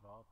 drop.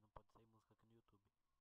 porque não pode sair música aqui no YouTube.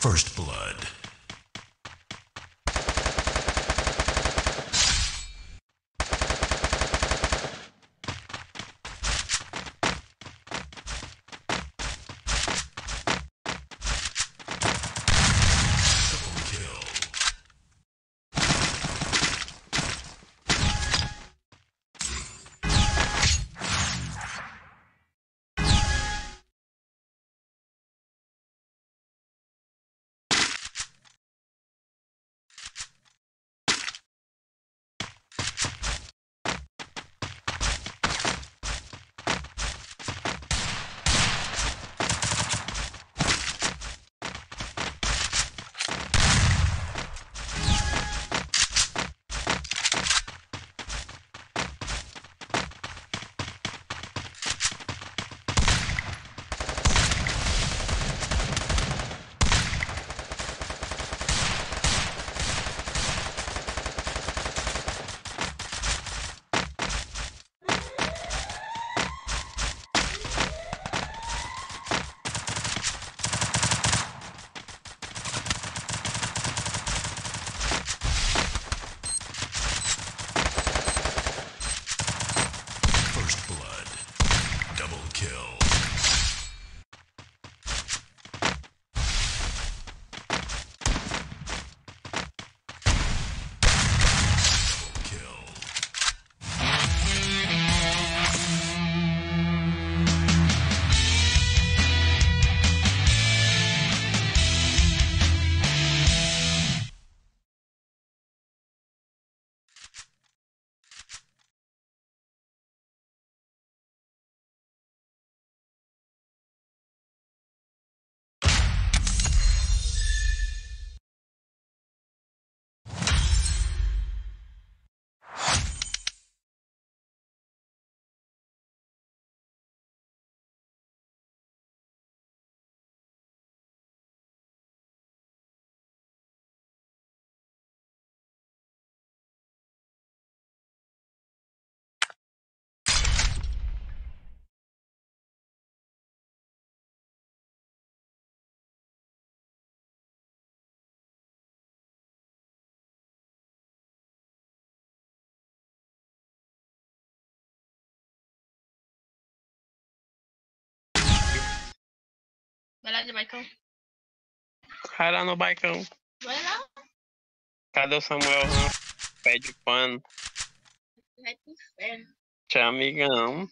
First Blood. kill. Vai lá de baicão. Vai lá no baicão. Vai lá. Cadê o Samuel Ramos? Pede pano. Vai pro inferno. Tchau, amigão.